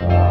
Thank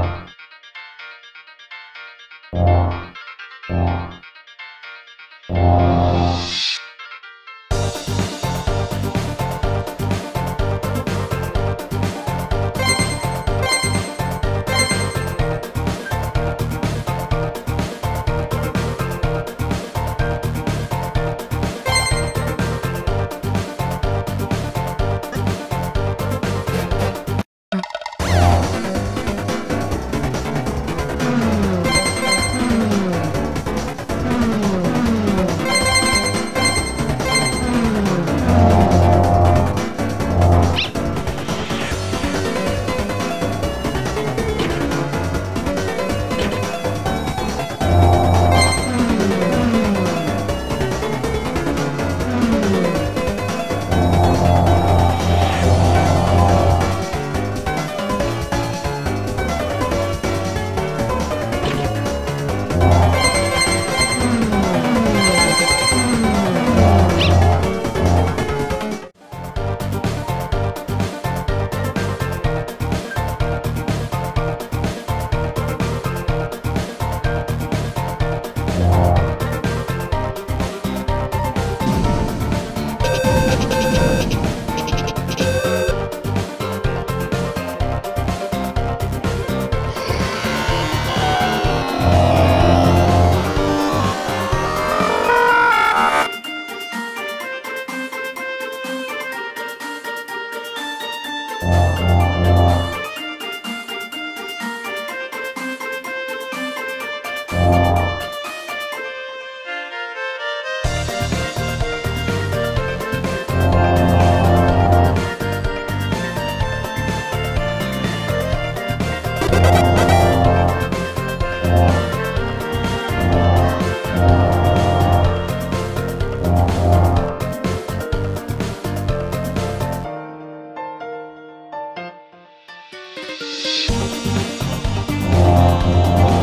Thank you.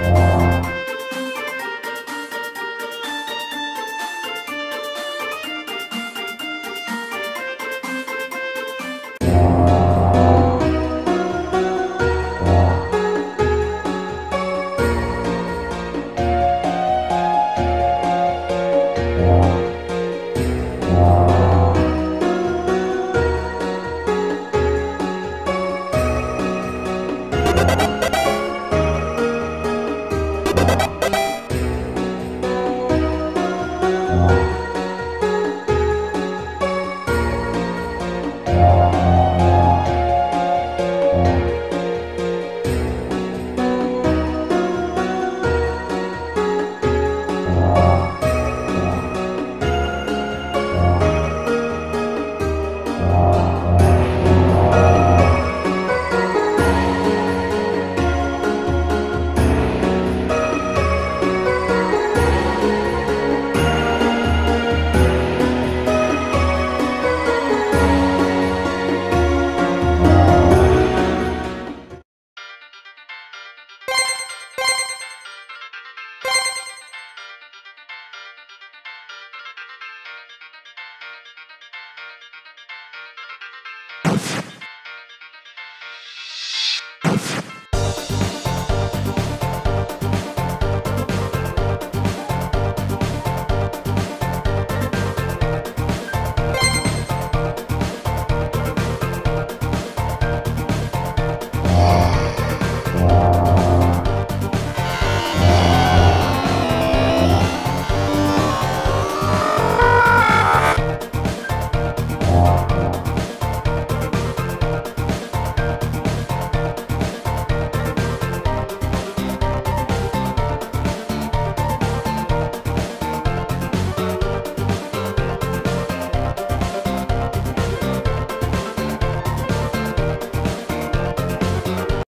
Oh.